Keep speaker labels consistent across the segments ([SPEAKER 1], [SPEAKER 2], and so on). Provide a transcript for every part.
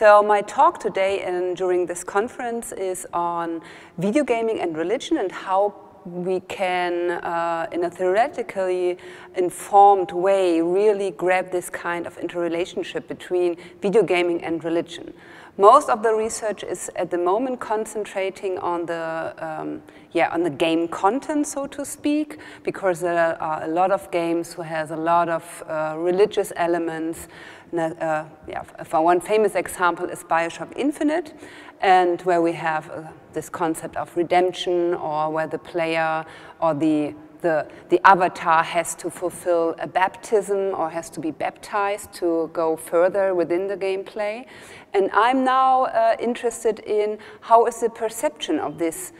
[SPEAKER 1] So my talk today and during this conference is on video gaming and religion and how we can, uh, in a theoretically informed way, really grab this kind of interrelationship between video gaming and religion. Most of the research is at the moment concentrating on the, um, yeah, on the game content, so to speak, because there are a lot of games who has a lot of uh, religious elements. Uh, yeah, for one famous example is Bioshock Infinite, and where we have uh, this concept of redemption or where the player or the the, the avatar has to fulfill a baptism or has to be baptized to go further within the gameplay. And I'm now uh, interested in how is the perception of this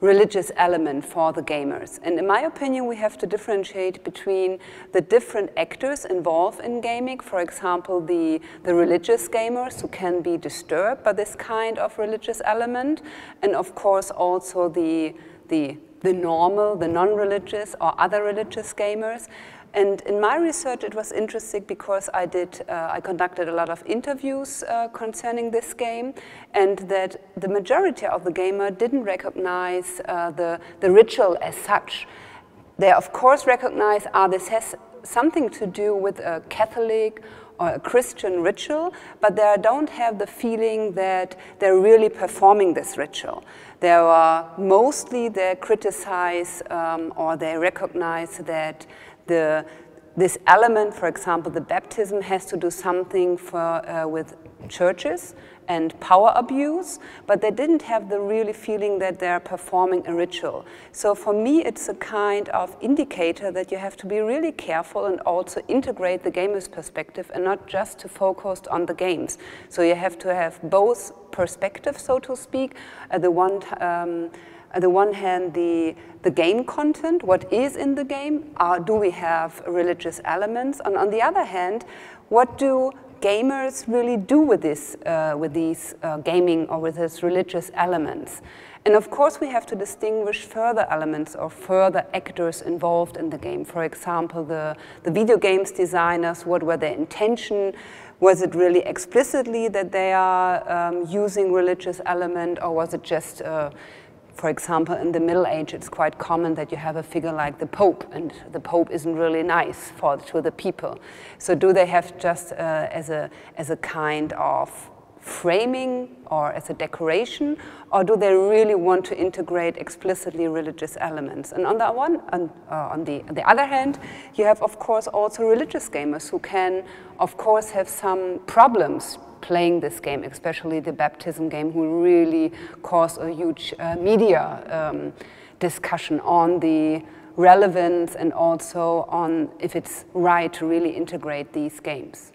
[SPEAKER 1] religious element for the gamers. And in my opinion, we have to differentiate between the different actors involved in gaming, for example, the, the religious gamers who can be disturbed by this kind of religious element, and of course also the, the, the normal, the non-religious or other religious gamers. And in my research, it was interesting because I did, uh, I conducted a lot of interviews uh, concerning this game, and that the majority of the gamer didn't recognize uh, the, the ritual as such. They, of course, recognize, ah, this has something to do with a Catholic or a Christian ritual, but they don't have the feeling that they're really performing this ritual. They are mostly they criticize um, or they recognize that the, this element, for example, the baptism has to do something for, uh, with churches and power abuse, but they didn't have the really feeling that they're performing a ritual. So for me, it's a kind of indicator that you have to be really careful and also integrate the gamer's perspective and not just to focus on the games. So you have to have both perspectives, so to speak. Uh, the one um, on the one hand, the, the game content, what is in the game, uh, do we have religious elements? And on the other hand, what do gamers really do with, this, uh, with these uh, gaming or with these religious elements? And of course, we have to distinguish further elements or further actors involved in the game. For example, the, the video games designers, what were their intention? Was it really explicitly that they are um, using religious element or was it just uh, for example, in the Middle Age, it's quite common that you have a figure like the Pope, and the Pope isn't really nice for to the people. So, do they have just uh, as a as a kind of framing or as a decoration, or do they really want to integrate explicitly religious elements? And on the one, on, uh, on the, the other hand, you have of course also religious gamers who can, of course, have some problems playing this game, especially the baptism game, who really caused a huge uh, media um, discussion on the relevance and also on if it's right to really integrate these games.